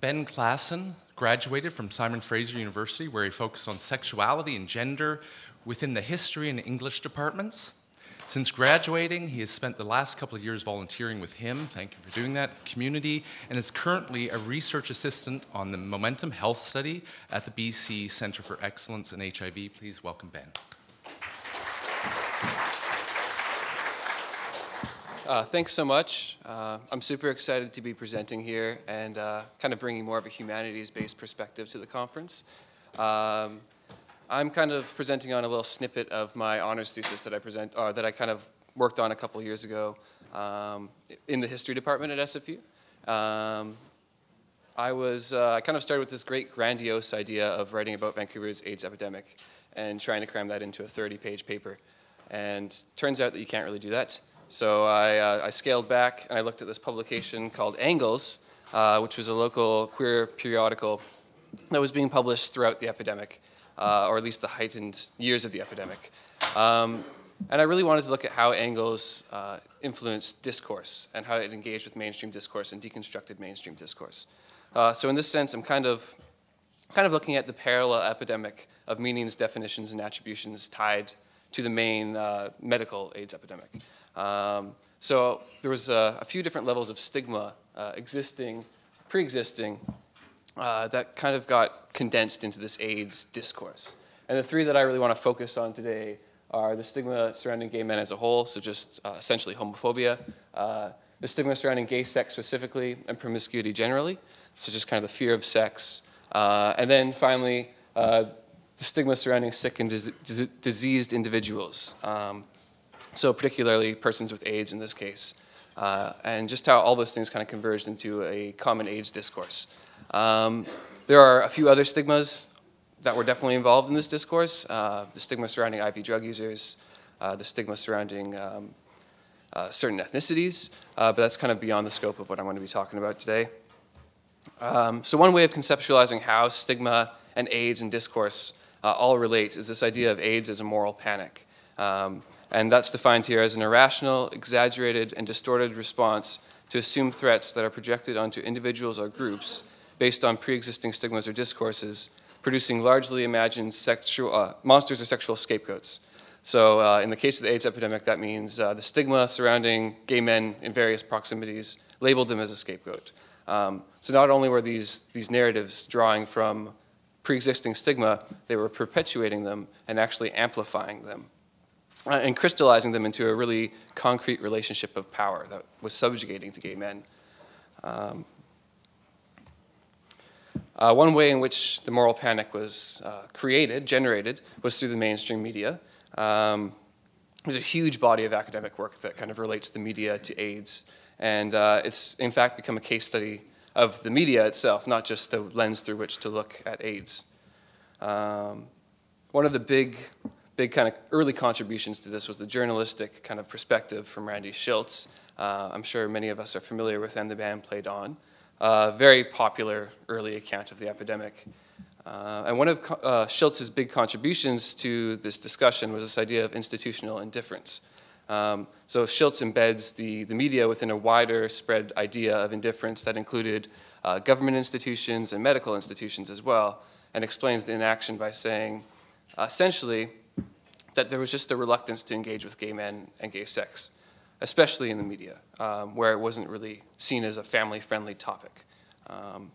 Ben Klassen graduated from Simon Fraser University, where he focused on sexuality and gender within the history and English departments. Since graduating, he has spent the last couple of years volunteering with him, thank you for doing that, community, and is currently a research assistant on the Momentum Health Study at the BC Centre for Excellence in HIV. Please welcome Ben. Uh, thanks so much. Uh, I'm super excited to be presenting here and uh, kind of bringing more of a humanities-based perspective to the conference. Um, I'm kind of presenting on a little snippet of my honors thesis that I present, or that I kind of worked on a couple years ago um, in the history department at SFU. Um, I was, uh, I kind of started with this great grandiose idea of writing about Vancouver's AIDS epidemic and trying to cram that into a 30-page paper. And turns out that you can't really do that. So I, uh, I, scaled back and I looked at this publication called Angles, uh, which was a local queer periodical that was being published throughout the epidemic, uh, or at least the heightened years of the epidemic. Um, and I really wanted to look at how Angles uh, influenced discourse and how it engaged with mainstream discourse and deconstructed mainstream discourse. Uh, so in this sense, I'm kind of, kind of looking at the parallel epidemic of meanings, definitions, and attributions tied to the main uh, medical AIDS epidemic. Um, so there was a, a, few different levels of stigma uh, existing, pre-existing, uh, that kind of got condensed into this AIDS discourse. And the three that I really want to focus on today are the stigma surrounding gay men as a whole, so just uh, essentially homophobia, uh, the stigma surrounding gay sex specifically, and promiscuity generally, so just kind of the fear of sex. Uh, and then finally, uh, the stigma surrounding sick and dis diseased individuals. Um, so particularly persons with AIDS in this case, uh, and just how all those things kind of converged into a common AIDS discourse. Um, there are a few other stigmas that were definitely involved in this discourse, uh, the stigma surrounding IV drug users, uh, the stigma surrounding um, uh, certain ethnicities, uh, but that's kind of beyond the scope of what I'm going to be talking about today. Um, so one way of conceptualizing how stigma and AIDS and discourse uh, all relate is this idea of AIDS as a moral panic. Um, and that's defined here as an irrational, exaggerated, and distorted response to assumed threats that are projected onto individuals or groups based on pre-existing stigmas or discourses, producing largely imagined sexual, uh, monsters or sexual scapegoats. So uh, in the case of the AIDS epidemic, that means uh, the stigma surrounding gay men in various proximities labeled them as a scapegoat. Um, so not only were these, these narratives drawing from pre-existing stigma, they were perpetuating them and actually amplifying them uh, and crystallizing them into a really concrete relationship of power that was subjugating to gay men. Um, uh, one way in which the moral panic was uh, created, generated, was through the mainstream media. Um, there's a huge body of academic work that kind of relates the media to AIDS, and uh, it's in fact become a case study of the media itself, not just the lens through which to look at AIDS. Um, one of the big big kind of early contributions to this was the journalistic kind of perspective from Randy Shilts. Uh, I'm sure many of us are familiar with And the Band Played On. Uh, very popular early account of the epidemic. Uh, and one of uh, Shilts's big contributions to this discussion was this idea of institutional indifference. Um, so Shilts embeds the, the media within a wider spread idea of indifference that included uh, government institutions and medical institutions as well, and explains the inaction by saying, essentially, that there was just a reluctance to engage with gay men and gay sex, especially in the media, um, where it wasn't really seen as a family-friendly topic. Um,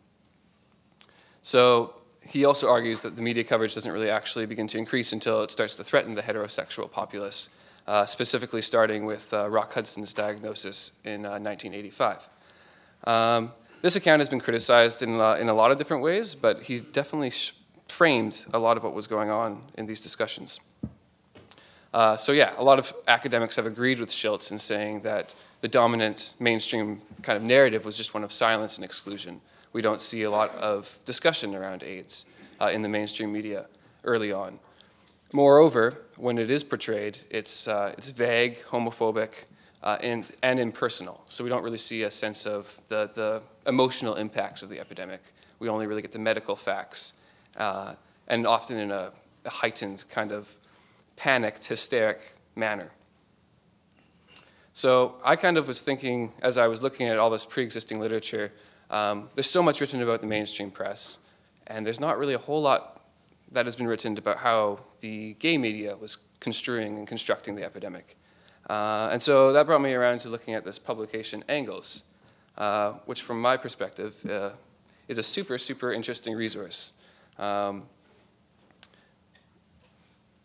so he also argues that the media coverage doesn't really actually begin to increase until it starts to threaten the heterosexual populace, uh, specifically starting with uh, Rock Hudson's diagnosis in uh, 1985. Um, this account has been criticized in, uh, in a lot of different ways, but he definitely framed a lot of what was going on in these discussions. Uh, so yeah, a lot of academics have agreed with Shilts in saying that the dominant mainstream kind of narrative was just one of silence and exclusion. We don't see a lot of discussion around AIDS uh, in the mainstream media early on. Moreover, when it is portrayed, it's, uh, it's vague, homophobic, uh, and, and impersonal. So we don't really see a sense of the, the emotional impacts of the epidemic. We only really get the medical facts, uh, and often in a, a heightened kind of panicked, hysteric manner. So I kind of was thinking, as I was looking at all this pre-existing literature, Um, there's so much written about the mainstream press, and there's not really a whole lot that has been written about how the gay media was construing and constructing the epidemic. Uh, and so that brought me around to looking at this publication, Angles, uh, which from my perspective uh, is a super, super interesting resource. Um,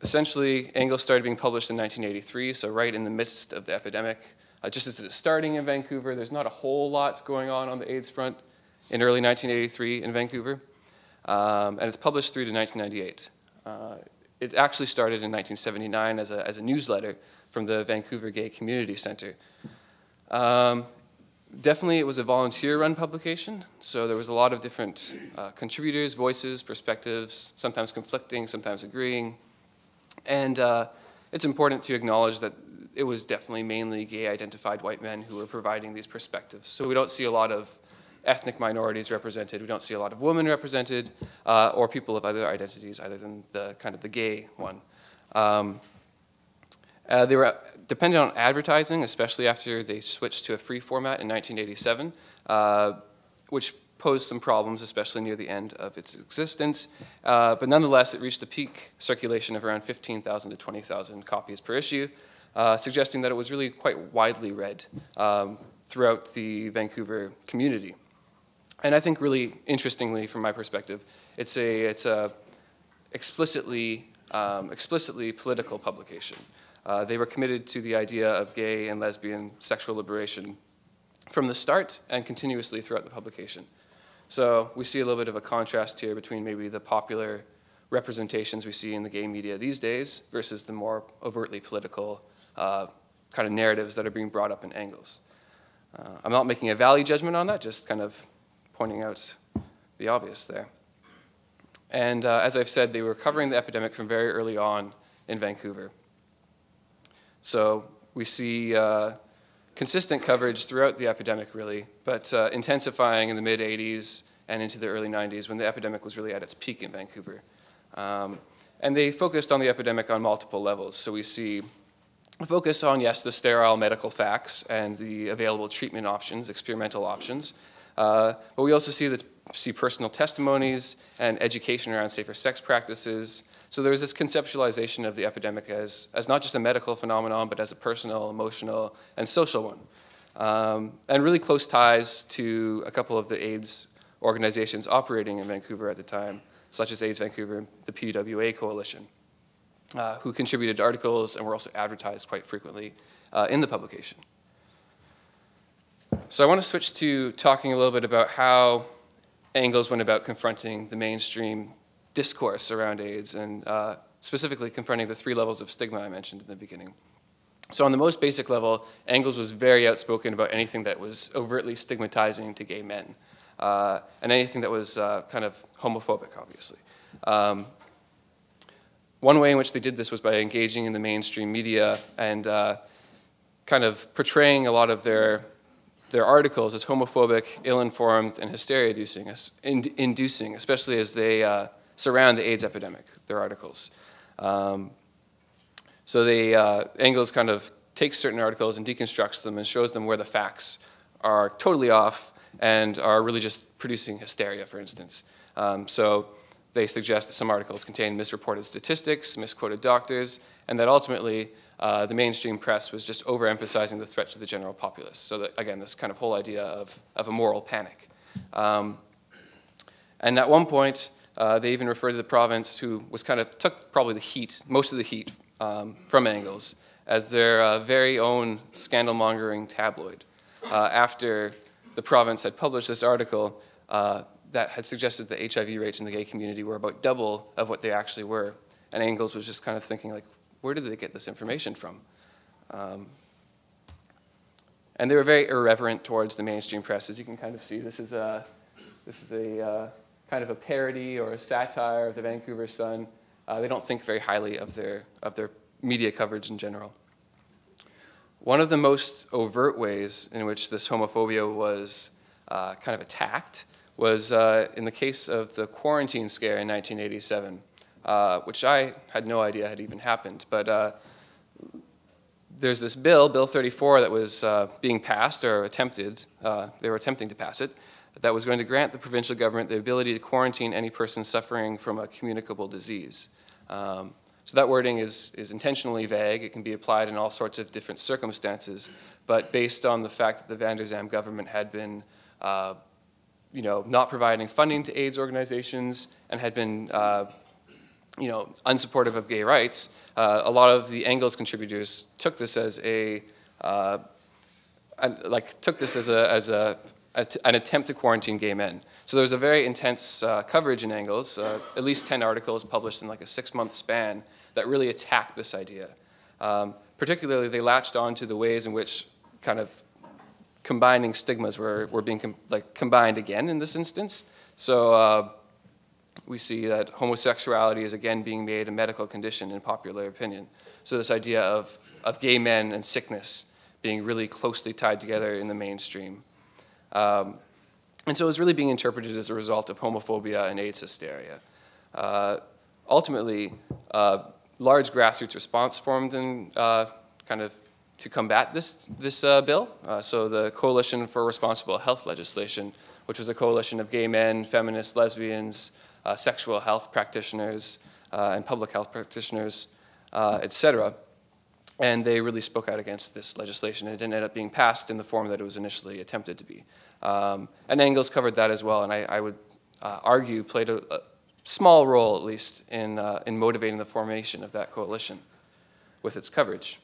essentially, Angles started being published in 1983, so right in the midst of the epidemic. Uh, just as it's starting in Vancouver, there's not a whole lot going on on the AIDS front in early 1983 in Vancouver. Um, and it's published through to 1998. Uh, it actually started in 1979 as a, as a newsletter from the Vancouver Gay Community Center. Um, definitely, it was a volunteer-run publication, so there was a lot of different uh, contributors, voices, perspectives, sometimes conflicting, sometimes agreeing. And uh, it's important to acknowledge that it was definitely mainly gay identified white men who were providing these perspectives. So we don't see a lot of ethnic minorities represented. We don't see a lot of women represented uh, or people of other identities other than the kind of the gay one. Um, uh, they were dependent on advertising, especially after they switched to a free format in 1987, uh, which posed some problems, especially near the end of its existence. Uh, but nonetheless, it reached a peak circulation of around 15,000 to 20,000 copies per issue, uh, suggesting that it was really quite widely read um, throughout the Vancouver community. And I think really interestingly, from my perspective, it's a, it's a explicitly, um, explicitly political publication. Uh, they were committed to the idea of gay and lesbian sexual liberation from the start and continuously throughout the publication. So we see a little bit of a contrast here between maybe the popular representations we see in the gay media these days versus the more overtly political uh, kind of narratives that are being brought up in angles. Uh, I'm not making a value judgment on that, just kind of pointing out the obvious there. And uh, as I've said, they were covering the epidemic from very early on in Vancouver. So we see uh, consistent coverage throughout the epidemic, really, but uh, intensifying in the mid 80s and into the early 90s when the epidemic was really at its peak in Vancouver. Um, and they focused on the epidemic on multiple levels. So we see a focus on, yes, the sterile medical facts and the available treatment options, experimental options. Uh, but we also see, that, see personal testimonies and education around safer sex practices. So there was this conceptualization of the epidemic as, as not just a medical phenomenon, but as a personal, emotional, and social one. Um, and really close ties to a couple of the AIDS organizations operating in Vancouver at the time, such as AIDS Vancouver and the PWA Coalition, uh, who contributed articles and were also advertised quite frequently uh, in the publication. So I want to switch to talking a little bit about how Angles went about confronting the mainstream discourse around AIDS and uh, specifically confronting the three levels of stigma I mentioned in the beginning. So on the most basic level, Angles was very outspoken about anything that was overtly stigmatizing to gay men uh, and anything that was uh, kind of homophobic, obviously. Um, one way in which they did this was by engaging in the mainstream media and uh, kind of portraying a lot of their their articles as homophobic, ill-informed, and hysteria-inducing, especially as they uh, surround the AIDS epidemic, their articles. Um, so they, uh, Angles kind of takes certain articles and deconstructs them and shows them where the facts are totally off and are really just producing hysteria, for instance. Um, so they suggest that some articles contain misreported statistics, misquoted doctors, and that ultimately uh, the mainstream press was just overemphasizing the threat to the general populace. So that, again, this kind of whole idea of, of a moral panic. Um, and at one point, uh, they even referred to the province, who was kind of took probably the heat, most of the heat um, from Angles, as their uh, very own scandal-mongering tabloid. Uh, after the province had published this article uh, that had suggested the HIV rates in the gay community were about double of what they actually were, and Angles was just kind of thinking like, where did they get this information from? Um, and they were very irreverent towards the mainstream press, as you can kind of see. This is a, this is a uh, kind of a parody or a satire of the Vancouver Sun. Uh, they don't think very highly of their, of their media coverage in general. One of the most overt ways in which this homophobia was uh, kind of attacked was uh, in the case of the quarantine scare in 1987 uh, which I had no idea had even happened. But uh, there's this bill, Bill 34, that was uh, being passed or attempted, they were attempting to pass it, that was going to grant the provincial government the ability to quarantine any person suffering from a communicable disease. Um, so that wording is, is intentionally vague. It can be applied in all sorts of different circumstances, but based on the fact that the Vander Zalm government had been uh, you know, not providing funding to AIDS organizations and had been uh, you know, unsupportive of gay rights, uh, a lot of the Angles contributors took this as a, uh, like took this as a, as a, an attempt to quarantine gay men. So there was a very intense uh, coverage in Angles, uh, at least 10 articles published in like a six month span that really attacked this idea. Um, particularly, they latched on to the ways in which kind of combining stigmas were, were being com like combined again in this instance. So uh, we see that homosexuality is again being made a medical condition in popular opinion. So this idea of, of gay men and sickness being really closely tied together in the mainstream. Um, and so it was really being interpreted as a result of homophobia and AIDS hysteria. Uh, ultimately, uh, large grassroots response formed in uh, kind of to combat this, this uh, bill. Uh, so the Coalition for Responsible Health Legislation, which was a coalition of gay men, feminists, lesbians, uh, sexual health practitioners, and public health practitioners, et cetera. And they really spoke out against this legislation. It didn't end up being passed in the form that it was initially attempted to be. Um, and Angles covered that as well, and I, I would uh, argue played a, a, small role, at least, in, uh, in motivating the formation of that coalition with its coverage.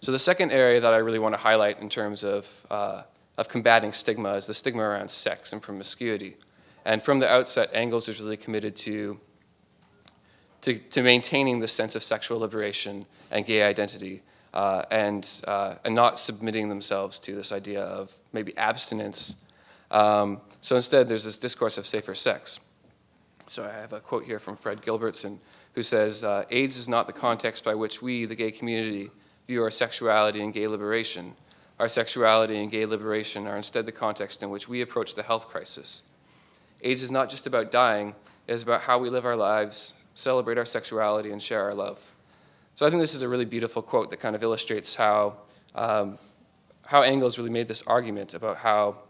So the second area that I really want to highlight in terms of, uh, of combating stigma is the stigma around sex and promiscuity. And from the outset, Angles was really committed to, to, to maintaining the sense of sexual liberation and gay identity uh, and, uh, and not submitting themselves to this idea of maybe abstinence. Um, so instead, there's this discourse of safer sex. So I have a quote here from Fred Gilbertson, who says, uh, AIDS is not the context by which we, the gay community, view our sexuality and gay liberation. Our sexuality and gay liberation are instead the context in which we approach the health crisis. AIDS is not just about dying, it is about how we live our lives, celebrate our sexuality, and share our love. So I think this is a really beautiful quote that kind of illustrates how, um, how Angles really made this argument about how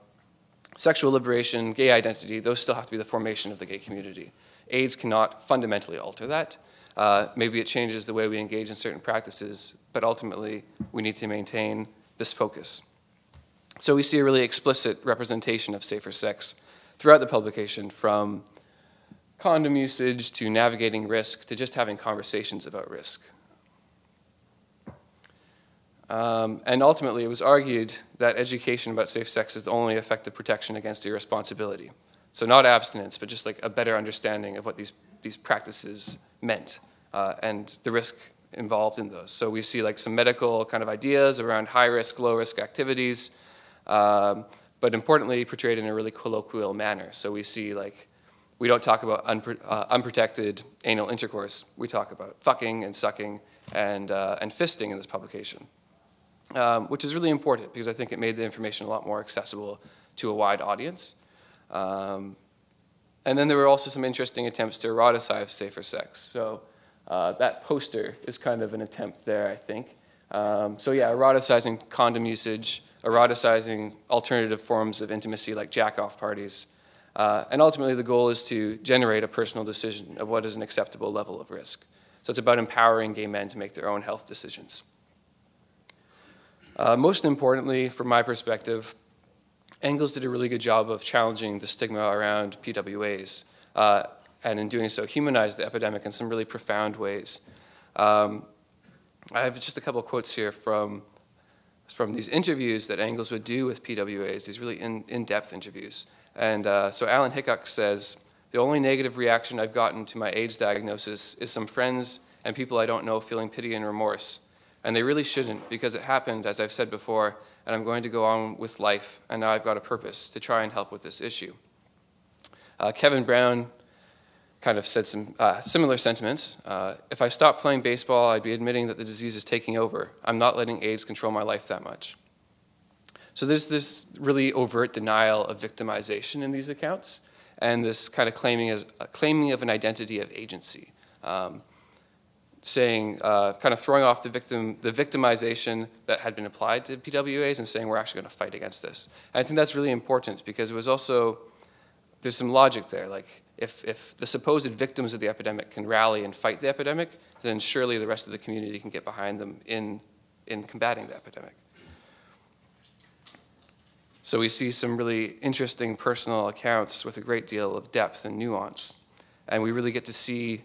sexual liberation, gay identity, those still have to be the formation of the gay community. AIDS cannot fundamentally alter that. Uh, maybe it changes the way we engage in certain practices, but ultimately we need to maintain this focus. So we see a really explicit representation of safer sex throughout the publication from condom usage to navigating risk to just having conversations about risk. Um, and ultimately, it was argued that education about safe sex is the only effective protection against irresponsibility. So not abstinence, but just like a better understanding of what these, these practices meant uh, and the risk involved in those. So we see like some medical kind of ideas around high risk, low risk activities, um, but importantly portrayed in a really colloquial manner. So we see like, we don't talk about unpro uh, unprotected anal intercourse. We talk about fucking and sucking and, uh, and fisting in this publication, um, which is really important because I think it made the information a lot more accessible to a wide audience. Um, and then there were also some interesting attempts to eroticize safer sex. So uh, that poster is kind of an attempt there, I think. Um, so yeah, eroticizing condom usage, eroticizing alternative forms of intimacy like jack-off parties. Uh, and ultimately the goal is to generate a personal decision of what is an acceptable level of risk. So it's about empowering gay men to make their own health decisions. Uh, most importantly, from my perspective, Angles did a really good job of challenging the stigma around PWAs. Uh, and in doing so, humanized the epidemic in some really profound ways. Um, I have just a couple quotes here from, from these interviews that Angles would do with PWAs, these really in, in-depth interviews. And uh, so Alan Hickok says, the only negative reaction I've gotten to my AIDS diagnosis is some friends and people I don't know feeling pity and remorse. And they really shouldn't because it happened, as I've said before, and I'm going to go on with life, and now I've got a purpose to try and help with this issue. Uh, Kevin Brown kind of said some uh, similar sentiments. Uh, if I stopped playing baseball, I'd be admitting that the disease is taking over. I'm not letting AIDS control my life that much. So there's this really overt denial of victimization in these accounts, and this kind of claiming, as, uh, claiming of an identity of agency. Um, saying, uh, kind of throwing off the victim, the victimization that had been applied to PWAs and saying we're actually going to fight against this. And I think that's really important because it was also, there's some logic there. Like if, if the supposed victims of the epidemic can rally and fight the epidemic, then surely the rest of the community can get behind them in, in combating the epidemic. So we see some really interesting personal accounts with a great deal of depth and nuance. And we really get to see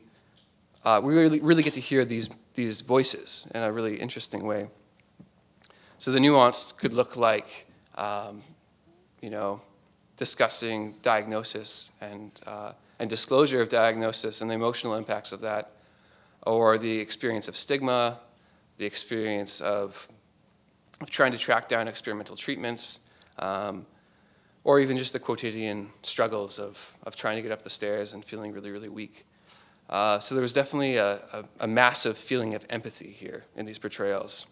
uh, we really, really get to hear these, these voices in a really interesting way. So the nuance could look like, um, you know, discussing diagnosis and, uh, and disclosure of diagnosis and the emotional impacts of that, or the experience of stigma, the experience of, of trying to track down experimental treatments, um, or even just the quotidian struggles of, of trying to get up the stairs and feeling really, really weak. Uh, so there was definitely a, a, a, massive feeling of empathy here in these portrayals.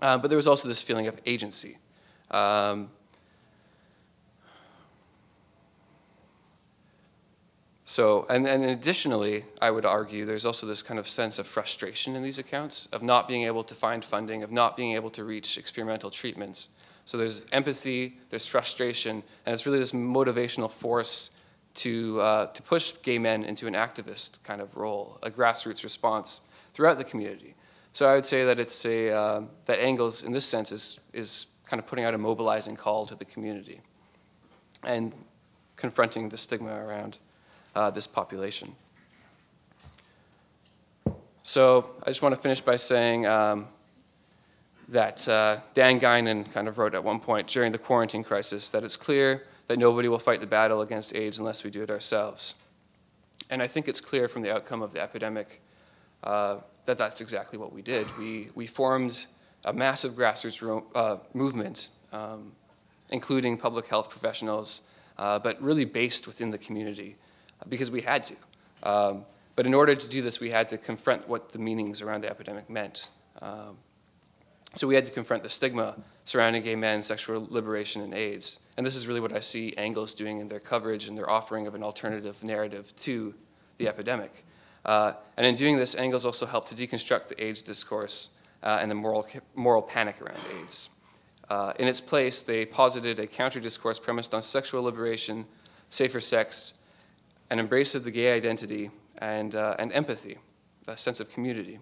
Uh, but there was also this feeling of agency. Um, so, and, and additionally, I would argue there's also this kind of sense of frustration in these accounts of not being able to find funding, of not being able to reach experimental treatments. So there's empathy, there's frustration, and it's really this motivational force to, uh, to push gay men into an activist kind of role, a grassroots response throughout the community. So I would say that it's a, uh, that Angles, in this sense, is, is kind of putting out a mobilizing call to the community and confronting the stigma around uh, this population. So I just want to finish by saying um, that uh, Dan Guinan kind of wrote at one point during the quarantine crisis that it's clear that nobody will fight the battle against AIDS unless we do it ourselves. And I think it's clear from the outcome of the epidemic uh, that that's exactly what we did. We, we formed a massive grassroots uh, movement, um, including public health professionals, uh, but really based within the community because we had to. Um, but in order to do this, we had to confront what the meanings around the epidemic meant. Um, so we had to confront the stigma surrounding gay men, sexual liberation, and AIDS. And this is really what I see Angles doing in their coverage and their offering of an alternative narrative to the epidemic. Uh, and in doing this, Angles also helped to deconstruct the AIDS discourse uh, and the moral, moral panic around AIDS. Uh, in its place, they posited a counter discourse premised on sexual liberation, safer sex, an embrace of the gay identity, and, uh, and empathy, a sense of community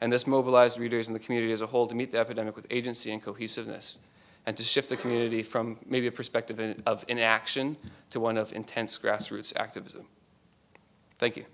and this mobilized readers and the community as a whole to meet the epidemic with agency and cohesiveness, and to shift the community from maybe a perspective of inaction to one of intense grassroots activism. Thank you.